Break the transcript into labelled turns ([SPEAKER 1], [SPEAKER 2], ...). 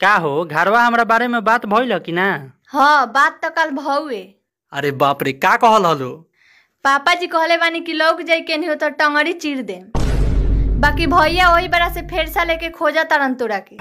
[SPEAKER 1] का हो? घरवा हमरा बारे में बात भइल कि ना?
[SPEAKER 2] हाँ बात तो कल भौवे।
[SPEAKER 1] अरे बाप रे का कहल हलो?
[SPEAKER 2] पापा जी कहले बानी कि लौक जाई के नहीं हो तो टंगड़ी चीर दे बाकी भैया वही बड़ा से फेर सा लेके खोजा तरन तोरा के।